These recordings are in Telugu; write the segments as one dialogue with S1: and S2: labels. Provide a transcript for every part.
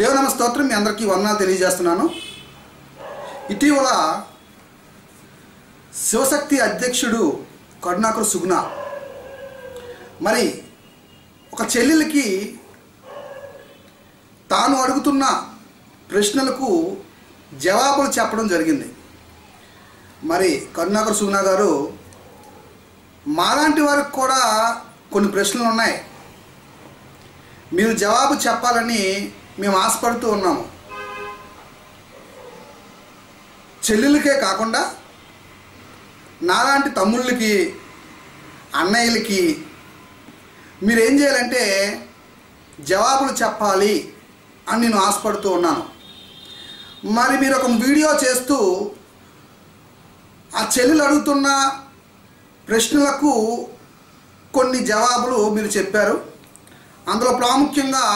S1: దేవనామ స్తోత్రం మీ అందరికీ వందనాలు తెలియజేస్తున్నాను. ఇటీవల శివశక్తి అధ్యక్షుడు కరుణాకర్ సుగుణ మరి ఒక చెల్లెలకి తాను అడుగుతున్న ప్రశ్నలకు జవాబులు చెప్పడం జరిగింది. మరి కరుణాకర్ సుగుణ గారు మాలాంటి వారికి కూడా కొన్ని ప్రశ్నలు ఉన్నాయి. మీరు జవాబు చెప్పాలని మేము ఆశపడుతూ ఉన్నాము. చెల్లెలకే కాకుండా నాలాంటి తమ్ముళ్ళకి అన్నయ్యలకి మీరేం చేయాలంటే జవాబులు చెప్పాలి అని నేను ఆశపడుతూ ఉన్నాను. మరి మీరు ఒక వీడియో చేస్తూ ఆ చెల్లెలు అడుగుతున్న ప్రశ్నలకు కొన్ని జవాబులు మీరు చెప్పారు. అందులో ప్రాముఖ్యంగా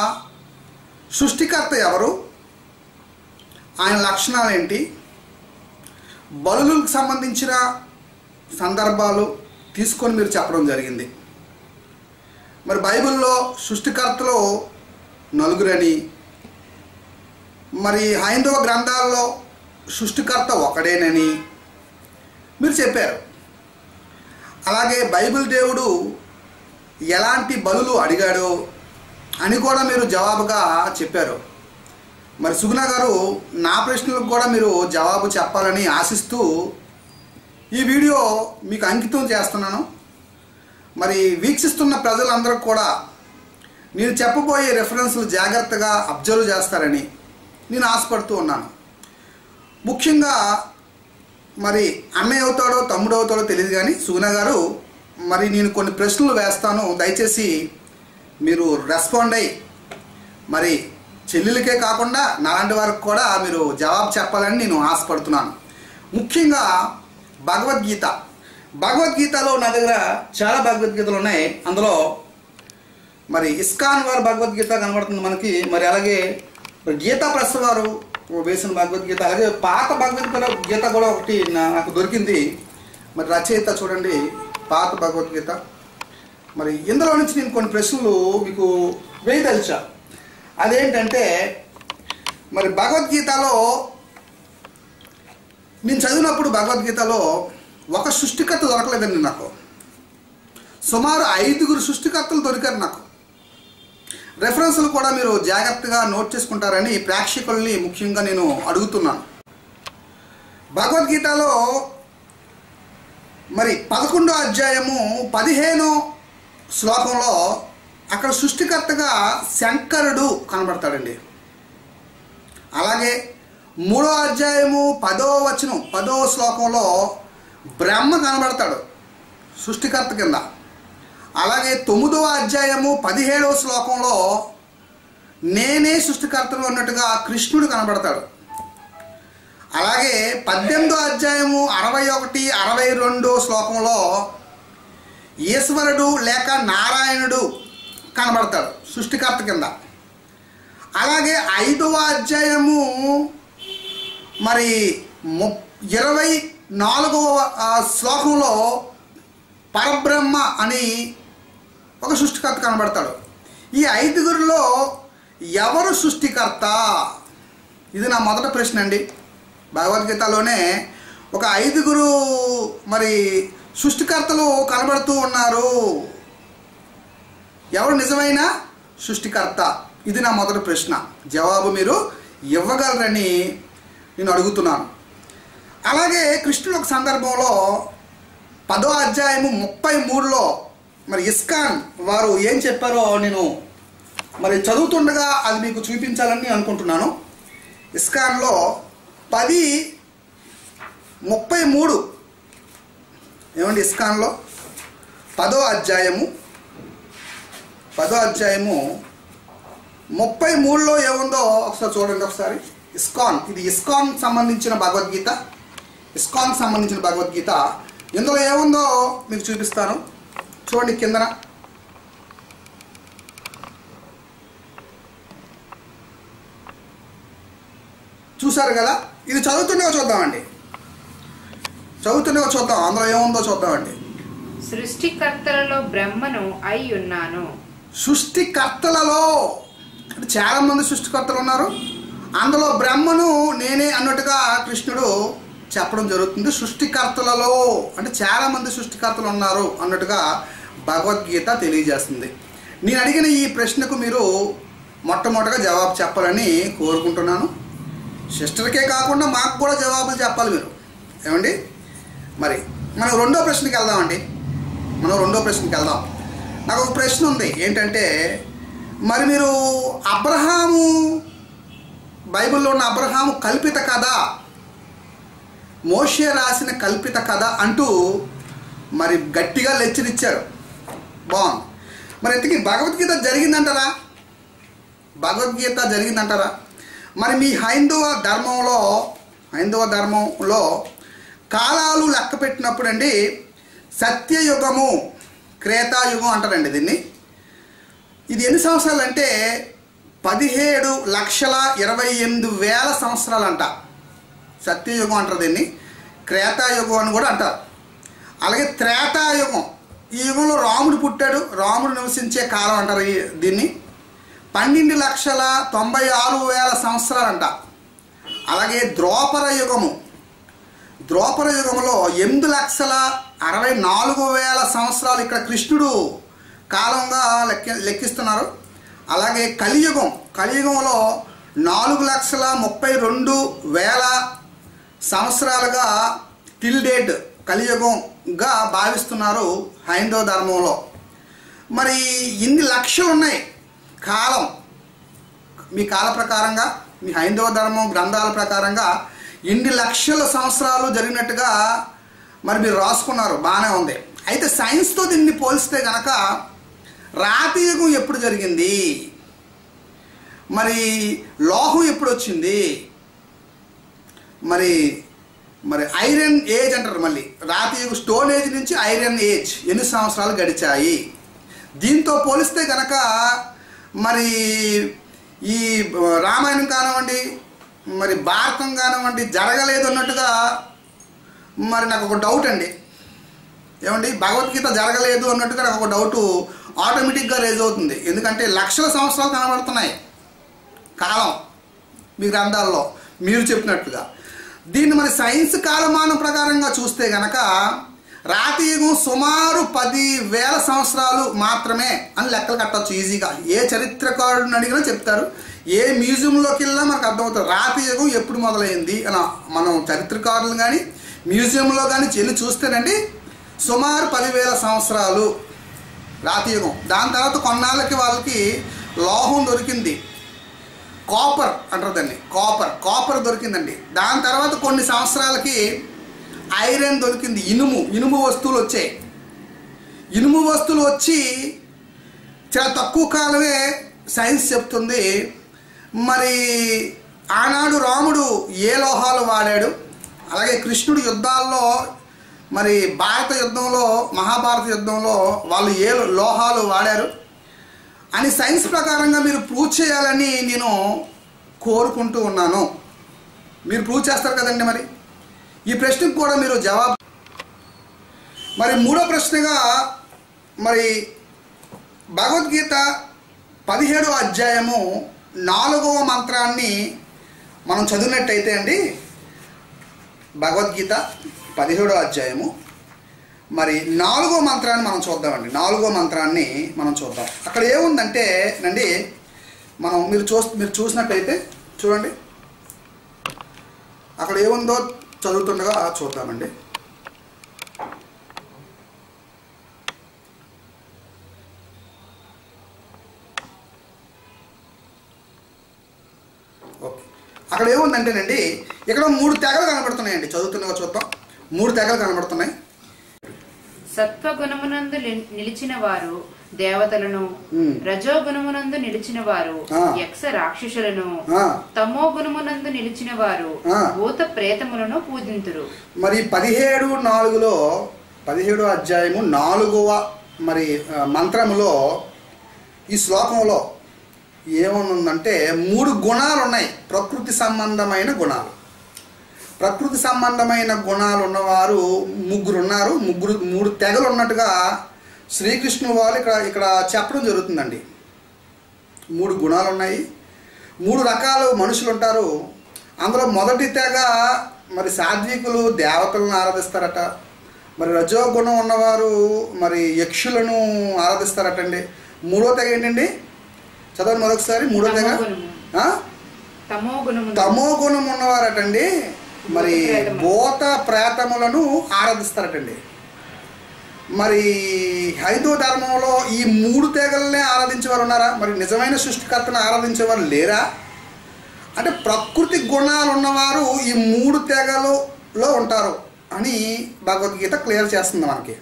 S1: సృష్టికర్త ఎవరు? ఆయన లక్షణాలు ఏంటి బలులకు సంబంధించిన సందర్భాలు తీసుకొని మీరు చెప్పడం జరిగింది. మరి బైబిల్లో సృష్టికర్తలో నలుగురని మరి హైందవ గ్రంథాల్లో సృష్టికర్త ఒకడేనని మీరు చెప్పారు. అలాగే బైబిల్ దేవుడు ఎలాంటి బలులు అడిగాడో అని కూడా మీరు జవాబుగా చెప్పారు. మరి సుగుణ గారు నా ప్రశ్నలకు కూడా మీరు జవాబు చెప్పాలని ఆశిస్తూ ఈ వీడియో మీకు అంకితం చేస్తున్నాను. మరి వీక్షిస్తున్న ప్రజలందరూ కూడా నేను చెప్పబోయే రెఫరెన్స్లు జాగ్రత్తగా అబ్జర్వ్ చేస్తారని నేను ఆశపడుతూ ఉన్నాను. ముఖ్యంగా మరి అన్నయ్య అవుతాడో తమ్ముడు అవుతాడో తెలియదు కానీ సుగుణ గారు మరి నేను కొన్ని ప్రశ్నలు వేస్తాను. దయచేసి మీరు రెస్పాండ్ అయ్యి మరి చెల్లెలకే కాకుండా నాలాంటి వారికి కూడా మీరు జవాబు చెప్పాలని నేను ఆశపడుతున్నాను. ముఖ్యంగా భగవద్గీత. భగవద్గీతలో నా దగ్గర చాలా భగవద్గీతలు ఉన్నాయి. అందులో మరి ఇస్కాన్ వారి భగవద్గీత కనబడుతుంది మనకి. మరి అలాగే గీతా ప్రెస్ వారు వేసిన భగవద్గీత అలాగే పాత భగవద్గీత గీత కూడా ఒకటి నాకు దొరికింది. మరి రచయిత చూడండి పాత భగవద్గీత. మరి ఇందులో నుంచి నేను కొన్ని ప్రశ్నలు మీకు వేయదలిచా. అదేంటంటే మరి భగవద్గీతలో నేను చదివినప్పుడు భగవద్గీతలో ఒక సృష్టికర్త దొరకలేదండి నాకు. సుమారు ఐదుగురు సృష్టికర్తలు దొరికారు నాకు. రెఫరెన్స్లు కూడా మీరు జాగ్రత్తగా నోట్ చేసుకుంటారని ప్రేక్షకుల్ని ముఖ్యంగా నేను అడుగుతున్నాను. భగవద్గీతలో మరి పదకొండో అధ్యాయము పదిహేనో శ్లోకంలో అక్కడ సృష్టికర్తగా శంకరుడు కనబడతాడండి. అలాగే మూడో అధ్యాయము పదో వచనం పదో శ్లోకంలో బ్రహ్మ కనబడతాడు సృష్టికర్త కింద. అలాగే తొమ్మిదవ అధ్యాయము పదిహేడవ శ్లోకంలో నేనే సృష్టికర్తను అన్నట్టుగా కృష్ణుడు కనబడతాడు. అలాగే పద్దెనిమిదో అధ్యాయము అరవై ఒకటి అరవై రెండో శ్లోకంలో ఈశ్వరుడు లేక నారాయణుడు కనబడతాడు సృష్టికర్త కింద. అలాగే ఐదవ అధ్యాయము మరి ము ఇరవై నాలుగవ శ్లోకంలో పరబ్రహ్మ అని ఒక సృష్టికర్త కనబడతాడు. ఈ ఐదుగురిలో ఎవరు సృష్టికర్త? ఇది నా మొదటి ప్రశ్న అండి. భగవద్గీతలోనే ఒక ఐదుగురు మరి సృష్టికర్తలు కనబడుతూ ఉన్నారు. ఎవరు నిజమైన సృష్టికర్త? ఇది నా మొదటి ప్రశ్న. జవాబు మీరు ఇవ్వగలరని నేను అడుగుతున్నాను. అలాగే కృష్ణుడు ఒక సందర్భంలో పదో అధ్యాయము ముప్పై మూడులో మరి ఇస్కాన్ వారు ఏం చెప్పారో నేను మరి చదువుతుండగా అది మీకు చూపించాలని అనుకుంటున్నాను. ఇస్కాన్లో పది ముప్పై మూడు ఏమండి ఇస్కాన్లో? పదో అధ్యాయము. పదో అధ్యాయము ముప్పై మూడులో ఏముందో ఒకసారి చూడండి ఒకసారి. ఇస్కాన్ ఇది ఇస్కాన్ సంబంధించిన భగవద్గీత. ఇస్కాన్ సంబంధించిన భగవద్గీత. ఇందులో ఏముందో మీకు చూపిస్తాను. చూడండి కిందన. చూశారు కదా? ఇది చదువుతుండగా చూద్దామండి. చదువుతుండగా చూద్దాం. అందులో ఏముందో చూద్దామండి.
S2: సృష్టికర్తలలో బ్రహ్మను అయి ఉన్నాను.
S1: సృష్టికర్తలలో అంటే చాలామంది సృష్టికర్తలు ఉన్నారు. అందులో బ్రహ్మను నేనే అన్నట్టుగా కృష్ణుడు చెప్పడం జరుగుతుంది. సృష్టికర్తలలో అంటే చాలామంది సృష్టికర్తలు ఉన్నారు అన్నట్టుగా భగవద్గీత తెలియజేస్తుంది. నేను అడిగిన ఈ ప్రశ్నకు మీరు మొట్టమొదటిగా జవాబు చెప్పాలని కోరుకుంటున్నాను. సిస్టర్కే కాకుండా మాకు కూడా జవాబులు చెప్పాలి మీరు. ఏమండి? మరి మనం రెండో ప్రశ్నకి వెళ్దామండి మనం రెండో ప్రశ్నకి వెళ్దాం. నాకు ఒక ప్రశ్న ఉంది. ఏంటంటే మరి మీరు అబ్రహాము బైబిల్లో ఉన్న అబ్రహాము కల్పిత కథ మోషే రాసిన కల్పిత కథ అంటూ మరి గట్టిగా లెచ్చరిచ్చారు బాగుంది. మరి ఇంతకీ భగవద్గీత జరిగిందంటారా? భగవద్గీత జరిగిందంటారా? మరి మీ హైందవ ధర్మంలో హైందవ ధర్మంలో కాలాలు లెక్క పెట్టినప్పుడు అండి సత్యయుగము క్రేతాయుగం అంటారండి దీన్ని. ఇది ఎన్ని సంవత్సరాలు అంటే పదిహేడు లక్షల ఇరవై ఎనిమిది వేల సంవత్సరాలు అంట సత్యయుగం అంటారు దీన్ని క్రేతాయుగం అని కూడా అంటారు. అలాగే త్రేతాయుగం ఈ యుగంలో రాముడు పుట్టాడు రాముడు నివసించే కాలం అంటారు ఈ- దీన్ని. పన్నెండు లక్షల తొంభై ఆరు వేల సంవత్సరాలంట. అలాగే ద్రోపర యుగము ద్రోపర యుగంలో ఎనిమిది లక్షల అరవై నాలుగు వేల సంవత్సరాలు ఇక్కడ కృష్ణుడు కాలంగా లెక్క లెక్కిస్తున్నారు. అలాగే కలియుగం కలియుగంలో నాలుగు లక్షల ముప్పై రెండు వేల సంవత్సరాలుగా టిల్ డేట్ కలియుగంగా భావిస్తున్నారు హైందవ ధర్మంలో. మరి ఇన్ని లక్షలు ఉన్నాయి కాలం మీ కాల ప్రకారంగా మీ హైందవ ధర్మం గ్రంథాల ప్రకారంగా ఇన్ని లక్షల సంవత్సరాలు జరిగినట్టుగా మరి మీరు రాసుకున్నారు బాగానే ఉంది. అయితే సైన్స్తో దీన్ని పోలిస్తే కనుక రాతి యుగం ఎప్పుడు జరిగింది? మరి లోహం ఎప్పుడు వచ్చింది? మరి మరి ఐరన్ ఏజ్ అంటారు మళ్ళీ. రాతి యుగ స్టోన్ ఏజ్ నుంచి ఐరన్ ఏజ్ ఎన్ని సంవత్సరాలు గడిచాయి? దీంతో పోలిస్తే కనుక మరి ఈ రామాయణం మరి భారతం కానివ్వండి జరగలేదు అన్నట్టుగా మరి నాకు ఒక డౌట్ అండి. ఏమండి? భగవద్గీత జరగలేదు అన్నట్టుగా నాకు ఒక డౌట్ ఆటోమేటిక్గా రేజ్ అవుతుంది. ఎందుకంటే లక్షల సంవత్సరాలు కనబడుతున్నాయి. కాలం. మీ గ్రంథాల్లో మీరు చెప్పినట్టుగా. దీన్ని మరి సైన్స్ కాలమానం ప్రకారంగా చూస్తే గనక రాతి యుగం సుమారు పది వేల సంవత్సరాలు మాత్రమే అని లెక్కలు కట్టవచ్చు ఈజీగా. ఏ చరిత్రకారుడిని అడిగినా చెప్తారు. ఏ మ్యూజియంలోకి వెళ్ళినా మనకు అర్థమవుతుంది. రాతి యుగం ఎప్పుడు మొదలైంది అని మనం చరిత్రకారులు కానీ మ్యూజియంలో కానీ వెళ్ళి చూస్తేనండి సుమారు పదివేల సంవత్సరాలు రాతి యుగం. దాని తర్వాత కొన్నాళ్ళకి వాళ్ళకి లోహం దొరికింది. కాపర్ అంటారు దాన్ని. కాపర్. కాపర్ దొరికిందండి. దాని తర్వాత కొన్ని సంవత్సరాలకి ఐరన్ దొరికింది. ఇనుము. ఇనుము వస్తువులు వచ్చాయి. ఇనుము వస్తువులు వచ్చి చాలా తక్కువ కాలమే సైన్స్ చెప్తుంది. మరి ఆనాడు రాముడు ఏ లోహాలు వాడాడు? అలాగే కృష్ణుడు యుద్ధాల్లో మరి భారత యుద్ధంలో మహాభారత యుద్ధంలో వాళ్ళు ఏ లోహాలు వాడారు? అని సైన్స్ ప్రకారంగా మీరు ప్రూవ్ చేయాలని నేను కోరుకుంటూ ఉన్నాను. మీరు ప్రూవ్ చేస్తారు కదండి మరి? ఈ ప్రశ్నకు కూడా మీరు జవాబు మరి మూడో ప్రశ్నగా మరి భగవద్గీత పదిహేడో అధ్యాయము నాలుగవ మంత్రాన్ని మనం చదివినట్టయితే అండి భగవద్గీత పదిహేడో అధ్యాయము. మరి నాలుగో మంత్రాన్ని మనం చూద్దామండి. నాలుగో మంత్రాన్ని మనం చూద్దాం. అక్కడ ఏముందంటే నండి మనం మీరు చూ మీరు చూసినట్టయితే చూడండి. అక్కడ ఏముందో చదువుతుండగా చూద్దామండి. అక్కడ ఏముందంటేనండి ఇక్కడ మూడు తెగలు కనబడుతున్నాయండి చదువుతుండగా చూద్దాం మూడు తెగలు కనబడుతున్నాయి
S2: సత్వగుణమునందు నిలిచిన వారు దేవతలను. రజోగుణమునందు నిలిచిన వారు. యక్ష రాక్షసులను తమో గుణమునందు నిలిచిన వారు. భూత ప్రేతములను పూజింతురు
S1: మరి పదిహేడు నాలుగులో పదిహేడో అధ్యాయము నాలుగవ మరి మంత్రములో ఈ శ్లోకంలో ఏమనుందంటే మూడు గుణాలు ఉన్నాయి ప్రకృతి సంబంధమైన గుణాలు. ప్రకృతి సంబంధమైన గుణాలు ఉన్నవారు ముగ్గురు ఉన్నారు ముగ్గురు మూడు తెగలు ఉన్నట్టుగా శ్రీకృష్ణు వాళ్ళు ఇక్కడ ఇక్కడ చెప్పడం జరుగుతుందండి. మూడు గుణాలు ఉన్నాయి మూడు రకాల మనుషులు ఉంటారు అందులో మొదటి తెగ మరి సాత్వికులు దేవతలను ఆరాధిస్తారట. మరి రజోగుణం ఉన్నవారు మరి యక్షులను ఆరాధిస్తారటండి. మూడో తెగ ఏంటండి? చదవండి మరొకసారి మూడో తెగ? తమో గుణం ఉన్నవారటండి. మరి
S2: భూత ప్రేతములు.
S1: భూత ప్రేతములను ఆరాధిస్తారటండి. మరి హైందవ ధర్మంలో ఈ మూడు తెగలనే ఆరాధించేవారు ఉన్నారా? మరి నిజమైన సృష్టికర్తను ఆరాధించేవారు లేరా? అంటే ప్రకృతి గుణాలు ఉన్నవారు ఈ మూడు తెగలలో ఉంటారు అని భగవద్గీత క్లియర్ చేస్తుంది మనకి.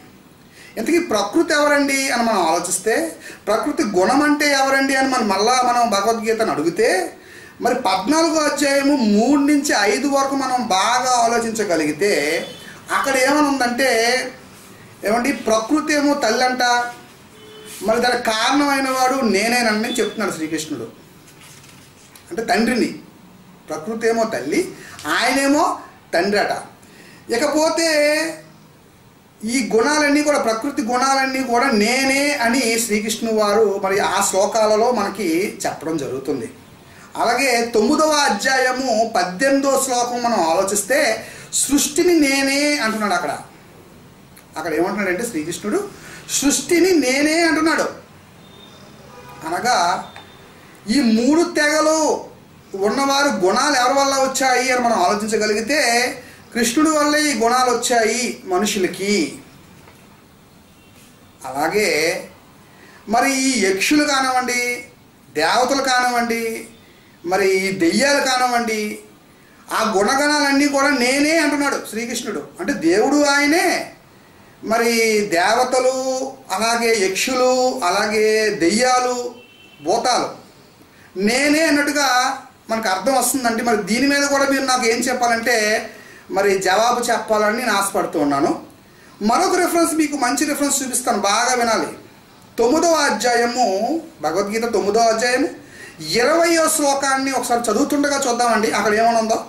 S1: ఇంతకీ ప్రకృతి ఎవరండి అని మనం ఆలోచిస్తే ప్రకృతి గుణం అంటే ఎవరండి అని మనం మళ్ళా మనం భగవద్గీతను అడిగితే మరి పద్నాలుగో అధ్యాయము మూడు నుంచి ఐదు వరకు మనం బాగా ఆలోచించగలిగితే అక్కడ ఏమని ఉందంటే ఏమండి ప్రకృతి ఏమో తల్లి అంట. మరి దానికి కారణమైన వాడు నేనేనని చెప్తున్నాడు శ్రీకృష్ణుడు. అంటే తండ్రిని. ప్రకృతి ఏమో తల్లి ఆయనేమో తండ్రి అట. ఇకపోతే ఈ గుణాలన్నీ కూడా ప్రకృతి గుణాలన్నీ కూడా నేనే అని శ్రీకృష్ణు వారు మరి ఆ శ్లోకాలలో మనకి చెప్పడం జరుగుతుంది. అలాగే తొమ్మిదవ అధ్యాయము పద్దెనిమిదవ శ్లోకం మనం ఆలోచిస్తే సృష్టిని నేనే అంటున్నాడు అక్కడ. అక్కడ ఏమంటున్నాడంటే శ్రీకృష్ణుడు సృష్టిని నేనే అంటున్నాడు. అనగా ఈ మూడు తెగలు ఉన్నవారు గుణాలు ఎవరి వల్ల వచ్చాయి అని మనం ఆలోచించగలిగితే కృష్ణుడి వల్లే ఈ గుణాలు వచ్చాయి మనుషులకి. అలాగే మరి ఈ యక్షులు కానివ్వండి దేవతలు కానివ్వండి మరి ఈ దెయ్యాలు కానివ్వండి ఆ గుణగణాలన్నీ కూడా నేనే అంటున్నాడు శ్రీకృష్ణుడు. అంటే దేవుడు ఆయనే. మరి దేవతలు అలాగే యక్షులు అలాగే దెయ్యాలు భూతాలు నేనే అన్నట్టుగా మనకు అర్థం వస్తుందండి. మరి దీని మీద కూడా మీరు నాకు ఏం చెప్పాలంటే మరి జవాబు చెప్పాలని నేను ఆశపడుతూ ఉన్నాను. మరొక రిఫరెన్స్ మీకు మంచి రిఫరెన్స్ చూపిస్తాను. బాగా వినాలి. తొమ్మిదవ అధ్యాయము భగవద్గీత తొమ్మిదవ అధ్యాయము ఇరవయో శ్లోకాన్ని ఒకసారి చదువుతుండగా చూద్దామండి. అక్కడ ఏమని ఉందో?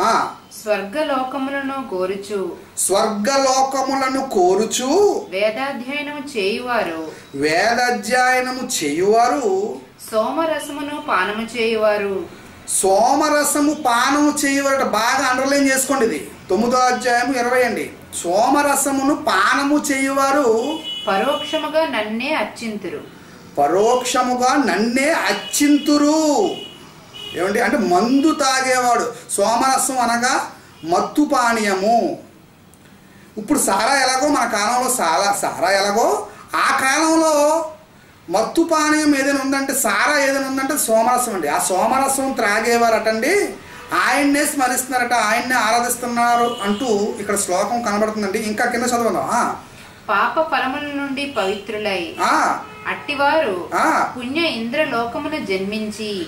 S1: ఆ,
S2: స్వర్గలోకములను కోరుచు.
S1: స్వర్గలోకములను కోరుచు.
S2: వేదాధ్యయనము చేయువారు.
S1: వేదాధ్యయనము చేయువారు.
S2: సోమరసమును పానము చేయువారు.
S1: సోమరసము పానము చేయవరట బాగా అండర్లైన్ చేసుకోండి ఇది. తొమ్మిదో అధ్యాయము ఇరవై అండి. సోమరసమును పానము చేయువారు
S2: పరోక్షముగా నన్నే అర్చింతురు.
S1: పరోక్షముగా నన్నే అచ్చింతురు ఏమండి? అంటే మందు తాగేవాడు. సోమరసం అనగా మత్తు పానీయము. ఇప్పుడు సారా ఎలాగో మన కాలంలో సారా సారా ఎలాగో? ఆ కాలంలో మత్తు పానీయం ఏదైనా ఉందంటే సారా ఏదైనా ఉందంటే సోమరసం అండి. ఆ సోమరసం త్రాగేవారటండి. ఆయన్నే స్మరిస్తున్నారట ఆయన్నే ఆరాధిస్తున్నారు అంటూ ఇక్కడ శ్లోకం కనబడుతుందండి. ఇంకా కింద చదవదాం ఆ,
S2: పాప ఫలముల నుండి పవిత్రులై.
S1: ఆ,
S2: అట్టివారు
S1: ఆ.
S2: పుణ్య ఇంద్రలోకమున జన్మించి.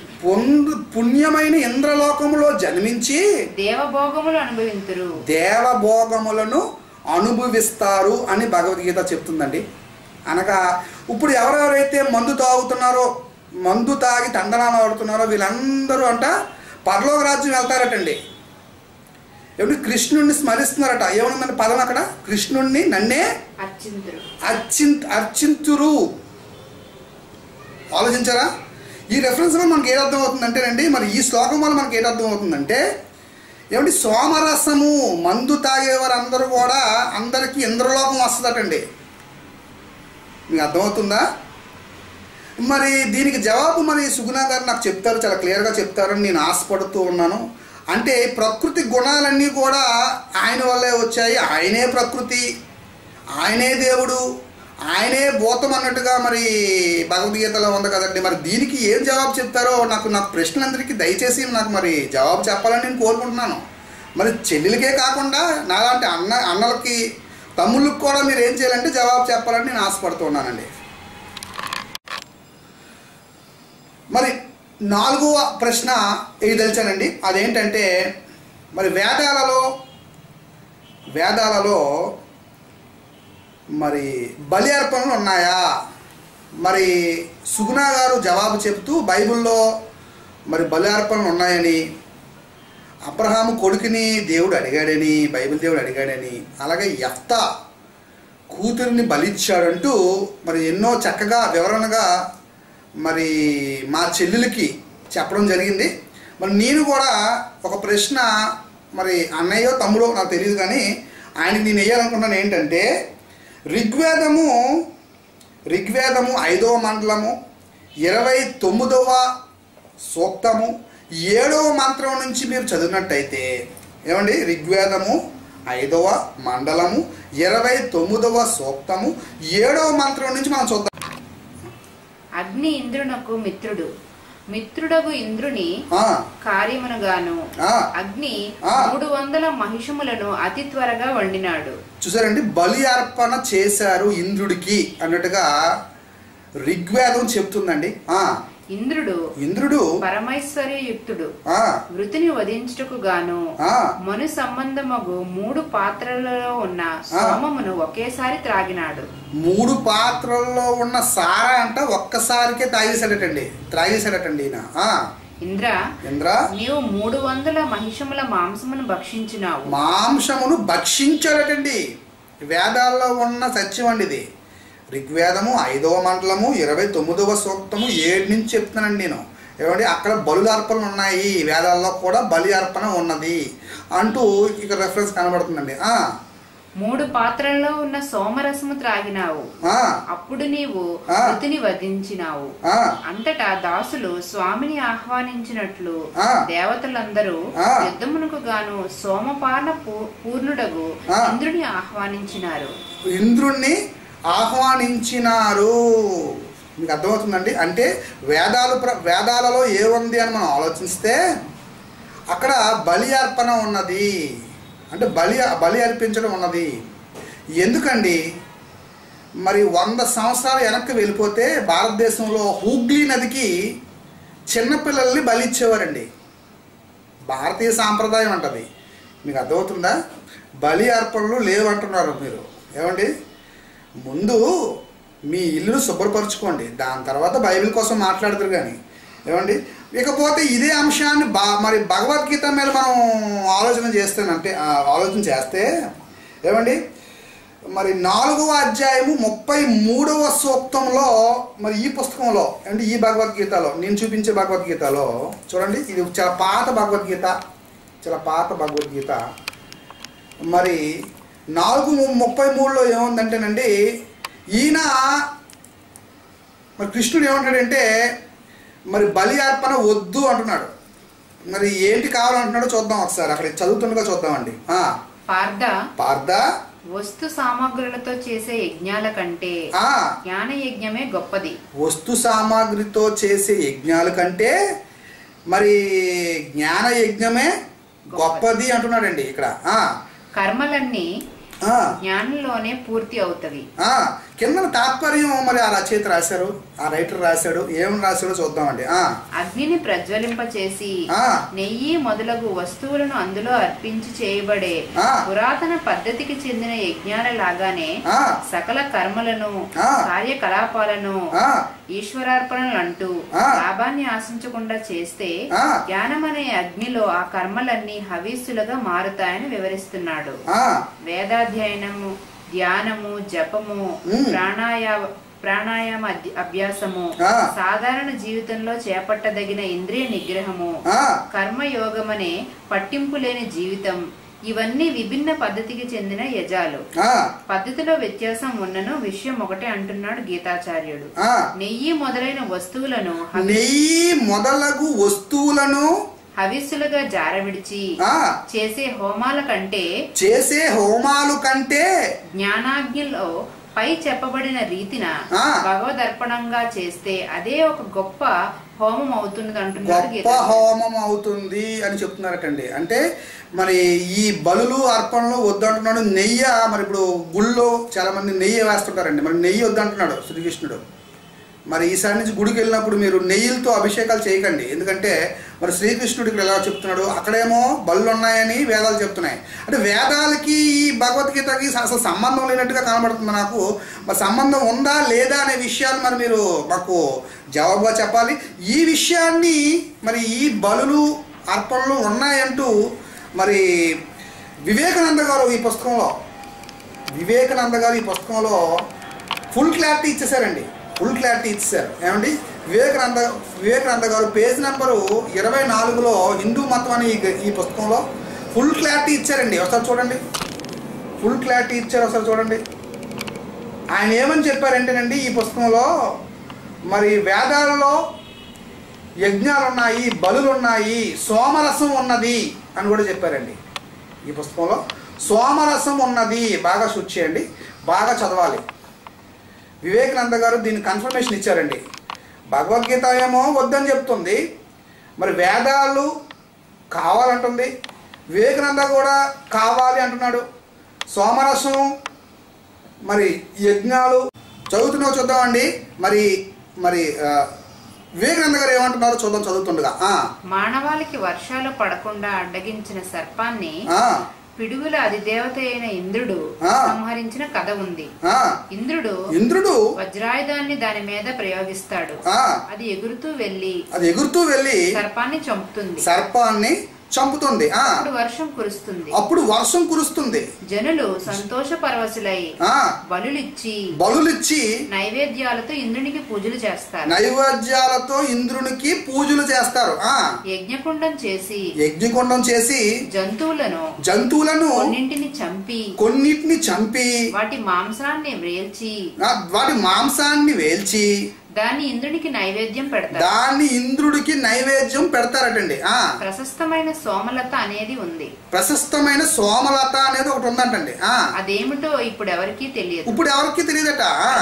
S1: పుణ్యమైన ఇంద్రలోకములో జన్మించి
S2: దేవభోగములు అనుభవింతురు.
S1: దేవభోగములను అనుభవిస్తారు అని భగవద్గీత చెప్తుందండి. అనగా ఇప్పుడు ఎవరెవరైతే మందు తాగుతున్నారో మందు తాగి తండనాలు ఆడుతున్నారో వీళ్ళందరూ అంట పరలోక రాజ్యం వెళ్తారటండి. ఏమిటి కృష్ణుడిని స్మరిస్తున్నారట. ఏమనుందండి పదం అక్కడ? కృష్ణుడిని నన్నే అర్చింత్ అర్చింతురు. ఆలోచించారా? ఈ రెఫరెన్స్ వల్ల మనకి ఏదర్థం అవుతుందంటేనండి మరి ఈ శ్లోకం వల్ల మనకి ఏదర్థం అవుతుందంటే ఏమిటి సోమరసము మందు తాగేవారు అందరూ కూడా అందరికీ ఇంద్రలోకం వస్తుందటండి. మీకు అర్థమవుతుందా మరి దీనికి జవాబు మరి సుగుణా గారు నాకు చెప్తారు చాలా క్లియర్గా చెప్తారని నేను ఆశపడుతూ ఉన్నాను. అంటే ప్రకృతి గుణాలన్నీ కూడా ఆయన వల్లే వచ్చాయి. ఆయనే ప్రకృతి ఆయనే దేవుడు ఆయనే భూతం అన్నట్టుగా మరి భగవద్గీతలో ఉంది కదండి. మరి దీనికి ఏం జవాబు చెప్తారో నాకు నా ప్రశ్నలందరికీ దయచేసి నాకు మరి జవాబు చెప్పాలని నేను కోరుకుంటున్నాను. మరి చెల్లెలకే కాకుండా నాలాంటి అన్న అన్నలకి తమ్ముళ్ళకి కూడా మీరు ఏం చేయాలంటే జవాబు చెప్పాలని నేను ఆశపడుతున్నానండి మరి నాలుగవ ప్రశ్న ఇది తెలిసానండి? అదేంటంటే మరి వేదాలలో వేదాలలో మరి బలి అర్పణలు ఉన్నాయా? మరి సుగుణా గారు జవాబు చెబుతూ బైబిల్లో మరి బలి అర్పణలు ఉన్నాయని అబ్రహాము కొడుకుని దేవుడు అడిగాడని బైబిల్ దేవుడు అడిగాడని అలాగే యఫ్తా కూతురిని బలిచ్చాడంటూ మరి ఎన్నో చక్కగా వివరణగా మరి మా చెల్లెలకి చెప్పడం జరిగింది. మరి నేను కూడా ఒక ప్రశ్న మరి అన్నయ్యో తమ్ముడో నాకు తెలియదు కానీ ఆయనకి నేను వేయాలనుకున్నాను ఏంటంటే ఋగ్వేదము ఋగ్వేదము ఐదవ మండలము ఇరవై తొమ్మిదవ సూక్తము ఏడవ మంత్రం నుంచి మీరు చదివినట్టయితే ఏమండి? ఋగ్వేదము ఐదవ మండలము ఇరవై తొమ్మిదవ సూక్తము ఏడవ మంత్రం నుంచి మనం చూద్దాం.
S2: అగ్ని ఇంద్రునకు మిత్రుడు. మిత్రుడగు ఇంద్రుని
S1: ఆ,
S2: కార్యమునుగాను
S1: ఆ.
S2: అగ్ని. మూడు వందల మహిషములను అతి త్వరగా వండినాడు.
S1: చూసారండి? బలి అర్పణ చేశారు ఇంద్రుడికి అన్నట్టుగా ఋగ్వేదం చెప్తుందండి. ఆ.
S2: ఇంద్రుడు
S1: ఇంద్రుడు
S2: పరమైశ్వర్య యుక్తుడు
S1: ఆ.
S2: వృతిని వధించుటకు గాను
S1: ఆ.
S2: మను సంబంధమగు మూడు పాత్రలలో ఉన్న సోమమును ఒకేసారి త్రాగినాడు.
S1: మూడు పాత్రల్లో ఉన్న సారా అంట ఒక్కసారికే తాగేశాడటండి త్రాగేశాడటండి ఈయన.
S2: ఇంద్ర
S1: ఇంద్ర.
S2: నీవు మూడు వందల మహిషముల మాంసమును భక్షించినావు.
S1: మాంసమును భక్షించాడటండి. వేదాల్లో ఉన్న సత్యం అండి ఇది. ఋగ్వేదము ఐదవ మండలము ఇరవై తొమ్మిదవ సూక్తము ఏడు నుంచి చెప్తున్నానండి నేను. ఏమండి అక్కడ బలుల అర్పణలు ఉన్నాయి. వేదాల్లో కూడా బలి అర్పణ ఉన్నది అంటూ ఇక రెఫరెన్స్ కనబడుతుందండి. ఆ,
S2: మూడు పాత్రలలో ఉన్న సోమరసము త్రాగినావు. అప్పుడు నీవు
S1: ఆ.
S2: వృతిని వధించినావు. అంతటా దాసులు స్వామిని ఆహ్వానించినట్లు
S1: ఆ.
S2: దేవతలందరూ. యుద్ధమునకు గాను సోమపాన పూర్ణుడగు. ఇంద్రుని ఆహ్వానించినారు.
S1: ఇంద్రుణ్ణి ఆహ్వానించినారు. మీకు అర్థమవుతుందండి? అంటే వేదాలు ప్ర వేదాలలో ఏముంది అని మనం ఆలోచిస్తే అక్కడ బలి అర్పణ ఉన్నది. అంటే బలి బలి అర్పించడం ఉన్నది. ఎందుకండి? మరి వంద సంవత్సరాలు వెనక్కి వెళ్ళిపోతే భారతదేశంలో హూగ్లీ నదికి చిన్నపిల్లల్ని బలి ఇచ్చేవారండి. భారతీయ సాంప్రదాయం అంటది. మీకు అర్థమవుతుందా? బలి అర్పణలు లేవంటున్నారు మీరు. ఏమండి? ముందు మీ ఇల్లును శుభ్రపరచుకోండి. దాని తర్వాత బైబిల్ కోసం మాట్లాడతారు కానీ. ఏమండి? ఇకపోతే ఇదే అంశాన్ని బా మరి భగవద్గీత మీద మనం ఆలోచన చేస్తానంటే ఆలోచన చేస్తే ఏమండి? మరి నాలుగవ అధ్యాయము ముప్పై మూడవ సూక్తంలో మరి ఈ పుస్తకంలో అంటే ఈ భగవద్గీతలో నేను చూపించే భగవద్గీతలో చూడండి ఇది చాలా పాత భగవద్గీత చాలా పాత భగవద్గీత. మరి నాలుగు ముప్పై మూడులో ఏముందంటేనండి ఈయన మరి కృష్ణుడు ఏమంటాడంటే మరి బలి అర్పణ వద్దు అంటున్నాడు. మరి ఏంటి కావాలంటున్నాడో చూద్దాం ఒకసారి అక్కడ చదువుతుండగా చూద్దామండి. ఆ,
S2: పార్థ
S1: పార్థ
S2: వస్తు సామగ్రులతో చేసే యజ్ఞాల కంటే
S1: ఆ,
S2: జ్ఞాన యజ్ఞమే గొప్పది.
S1: వస్తు సామాగ్రితో చేసే యజ్ఞాల కంటే మరి జ్ఞాన యజ్ఞమే గొప్పది అంటున్నాడండి ఇక్కడ. ఆ,
S2: కర్మలన్నీ జ్ఞానంలోనే పూర్తి అవుతవి
S1: ఆ, కింద తాత్పర్యం మరి ఆ రచయిత రాశారు ఆ రైటర్ రాశాడు ఏం రాశాడో చూద్దామండి
S2: అగ్నిని ప్రజ్వలింపచేసి
S1: ఆ.
S2: నెయ్యి మొదలగు వస్తువులను అందులో అర్పించి చేయబడే. పురాతన పద్ధతికి చెందిన యజ్ఞాల లాగానే సకల కర్మలను. కార్యకలాపాలను ఈశ్వరార్పణలు అంటూ. లాభాన్ని ఆశించకుండా చేస్తే. జ్ఞానం అనే అగ్నిలో ఆ కర్మలన్నీ హవిస్సులుగా మారుతాయని వివరిస్తున్నాడు వేదాధ్యయనము ధ్యానము జపము ప్రాణాయామ అధ్య- అభ్యాసము. సాధారణ జీవితంలో చేపట్టదగిన ఇంద్రియ నిగ్రహము కర్మయోగమనే పట్టింపు లేని జీవితం. ఇవన్నీ విభిన్న పద్ధతికి చెందిన యజాలు. పద్ధతిలో వ్యత్యాసం ఉన్నను విషయం ఒకటే అంటున్నాడు గీతాచార్యుడు. నెయ్యి మొదలైన వస్తువులను
S1: నెయ్యి మొదలగు వస్తువులను
S2: హవిస్సులుగా జారవిడిచి
S1: ఆ,
S2: చేసే హోమాల కంటే
S1: చేసే హోమాలు కంటే
S2: జ్ఞానాగ్నిలో పై చెప్పబడిన రీతిన. భగవదర్పణంగా చేస్తే అదే ఒక గొప్ప హోమం అవుతున్నది అంటున్నాడు
S1: గొప్ప హోమం అవుతుంది అని చెప్తున్నారటండి. అంటే మరి ఈ బలులు అర్పణలు వద్దంటున్నాడు నెయ్యి మరి ఇప్పుడు గుళ్ళో చాలా మంది నెయ్యి వేస్తుంటారండి. మరి నెయ్యి వద్దంటున్నాడు శ్రీకృష్ణుడు. మరి ఈసారి నుంచి గుడికి వెళ్ళినప్పుడు మీరు నెయ్యిలతో అభిషేకాలు చేయకండి. ఎందుకంటే మరి శ్రీకృష్ణుడు ఇక్కడ ఎలా చెప్తున్నాడు? అక్కడేమో బళ్ళు ఉన్నాయని వేదాలు చెప్తున్నాయి. అంటే వేదాలకి ఈ భగవద్గీతకి అసలు సంబంధం లేనట్టుగా కనబడుతుంది నాకు మరి సంబంధం ఉందా లేదా అనే విషయాలు మరి మీరు మాకు జవాబుగా చెప్పాలి. ఈ విషయాన్ని మరి ఈ బలులు అర్పణలు ఉన్నాయంటూ మరి వివేకానంద గారు ఈ పుస్తకంలో వివేకానంద గారు ఈ పుస్తకంలో ఫుల్ క్లారిటీ ఇచ్చేసారండి ఫుల్ క్లారిటీ ఇచ్చారు. ఏమండి? వివేకానంద వివేకానంద గారు పేజ్ నెంబరు ఇరవై నాలుగులో హిందూ మతం అని ఈ- పుస్తకంలో ఫుల్ క్లారిటీ ఇచ్చారండి. ఒకసారి చూడండి. ఫుల్ క్లారిటీ ఇచ్చారు. ఒకసారి చూడండి. ఆయన ఏమని చెప్పారంటేనండి ఈ పుస్తకంలో మరి వేదాలలో యజ్ఞాలు ఉన్నాయి బలులు ఉన్నాయి సోమరసం ఉన్నది అని కూడా చెప్పారండి. ఈ పుస్తకంలో సోమరసం ఉన్నది బాగా శుద్ధి చేయండి. బాగా చదవాలి. వివేకానంద గారు దీన్ని కన్ఫర్మేషన్ ఇచ్చారండి. భగవద్గీత ఏమో వద్దని చెప్తుంది. మరి వేదాలు కావాలంటుంది. వివేకానంద కూడా కావాలి అంటున్నాడు. సోమరసం మరి యజ్ఞాలు చదువుతున్నావు చూద్దామండి. మరి మరి వివేకానంద గారు ఏమంటున్నారో చూద్దాం చదువుతుండగా.
S2: మానవాళికి వర్షాలు పడకుండా అడ్డగించిన సర్పాన్ని పిడుగుల అధిదేవత అయిన ఇంద్రుడు. సంహరించిన కథ ఉంది. ఇంద్రుడు
S1: ఇంద్రుడు
S2: వజ్రాయుధాన్ని దాని మీద ప్రయోగిస్తాడు అది ఎగురుతూ వెళ్ళి
S1: అది ఎగురుతూ వెళ్ళి
S2: సర్పాన్ని చంపుతుంది
S1: సర్పాన్ని చంపుతుంది.
S2: వర్షం కురుస్తుంది.
S1: అప్పుడు వర్షం కురుస్తుంది.
S2: జనులు సంతోష పరవశులై బలులిచ్చి
S1: బలులిచ్చి
S2: నైవేద్యాలతో ఇంద్రునికి పూజలు చేస్తారు.
S1: నైవేద్యాలతో ఇంద్రునికి పూజలు చేస్తారు. ఆ.
S2: యజ్ఞకుండం చేసి
S1: యజ్ఞకుండం చేసి
S2: జంతువులను
S1: జంతువులను
S2: కొన్నింటిని చంపి
S1: కొన్నిటిని చంపి
S2: వాటి మాంసాన్ని వ్రేల్చి
S1: ఆ, వాటి మాంసాన్ని వేల్చి
S2: దాన్ని ఇంద్రునికి నైవేద్యం పెడతారు.
S1: దాన్ని ఇంద్రుడికి నైవేద్యం పెడతారటండి. ఆ.
S2: ప్రశస్తమైన సోమలత అనేది ఉంది.
S1: ప్రశస్తమైన సోమలత అనేది ఒకటి ఉందంటండి. ఆ.
S2: అదేమిటో ఇప్పుడు ఎవరికీ తెలియదు.
S1: ఇప్పుడు ఎవరికి తెలియదట.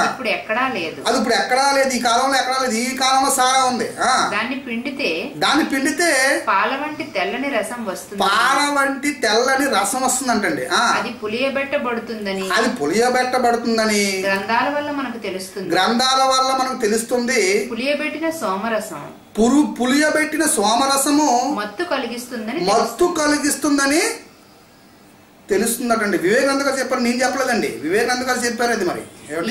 S2: ఇప్పుడు ఎక్కడా లేదు.
S1: అది ఇప్పుడు ఎక్కడా లేదు ఈ కాలంలో ఎక్కడా లేదు ఈ కాలంలో సారా ఉంది. ఆ.
S2: దాన్ని పిండితే
S1: దాన్ని పిండితే
S2: పాల వంటి తెల్లని రసం వస్తుంది.
S1: పాల వంటి తెల్లని రసం వస్తుందంటండి. ఆ.
S2: అది పులియబెట్టబడుతుందని.
S1: అది పులియబెట్టబడుతుందని.
S2: గ్రంథాల వల్ల మనకు తెలుస్తుంది.
S1: గ్రంథాల వల్ల మనకు తెలుస్తుంది.
S2: పులియబెట్టిన సోమరసం.
S1: పురు పులియబెట్టిన సోమరసము
S2: మత్తు కలిగిస్తుందని
S1: మత్తు కలిగిస్తుందని తెలుస్తుందటండి. వివేకానంద గారు చెప్పారు నేను చెప్పలేదండి. వివేకానంద గారు చెప్పారు అది మరి.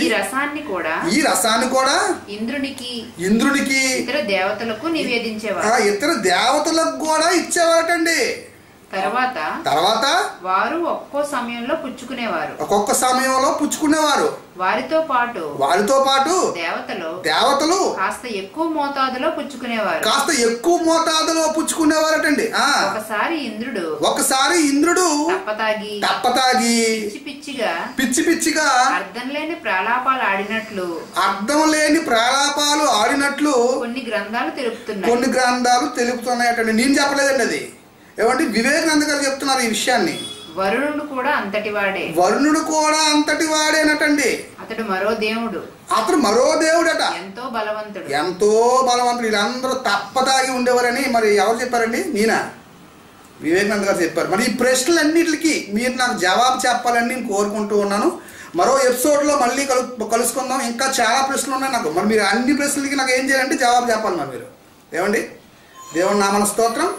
S2: ఈ? రసాన్ని కూడా
S1: ఈ రసాన్ని కూడా
S2: ఇంద్రునికి
S1: ఇంద్రునికి
S2: ఇతర దేవతలకు నివేదించేవారు.
S1: ఇతర దేవతలకు కూడా ఇచ్చేవారటండి.
S2: తర్వాత
S1: తర్వాత
S2: వారు ఒక్కో సమయంలో పుచ్చుకునేవారు.
S1: ఒక్కొక్క సమయంలో పుచ్చుకునేవారు.
S2: వారితో పాటు
S1: వారితో పాటు
S2: దేవతలు
S1: దేవతలు
S2: కాస్త ఎక్కువ మోతాదులో పుచ్చుకునేవారు.
S1: కాస్త ఎక్కువ మోతాదులో పుచ్చుకునేవారటండి. ఆ.
S2: ఒకసారి ఇంద్రుడు
S1: ఒకసారి ఇంద్రుడు
S2: తప్పతాగి
S1: తప్పతాగి
S2: పిచ్చి పిచ్చిగా
S1: పిచ్చి పిచ్చిగా
S2: అర్థం లేని ప్రాలాపాలు ఆడినట్లు
S1: అర్థం లేని ప్రాలాపాలు ఆడినట్లు
S2: కొన్ని గ్రంథాలు తెలుపుతున్నాయి.
S1: కొన్ని గ్రంథాలు తెలుపుతున్నాయటండి. నేను చెప్పలేదండి అది. ఏమంటే వివేకానంద గారు చెప్తున్నారు ఈ విషయాన్ని.
S2: వరుణుడు కూడా అంతటివాడే
S1: వరుణుడు కూడా అంతటి వాడేనటండి
S2: అతడు మరో దేవుడు.
S1: అతడు మరో దేవుడట.
S2: ఎంతో బలవంతుడు.
S1: ఎంతో బలవంతుడు. వీళ్ళందరూ తప్పదాగి ఉండేవారని మరి ఎవరు చెప్పారండి? నేనా వివేకానంద గారు చెప్పారు. మరి ఈ ప్రశ్నలన్నిటికీ మీరు నాకు జవాబు చెప్పాలని నేను కోరుకుంటూ ఉన్నాను. మరో ఎపిసోడ్లో మళ్ళీ కలు కలుసుకుందాం. ఇంకా చాలా ప్రశ్నలు ఉన్నాయి నాకు. మరి మీరు అన్ని ప్రశ్నలకి నాకు ఏం చేయాలంటే జవాబు చెప్పాలి మరి మీరు. ఏమండి? దేవుని నామన స్తోత్రం.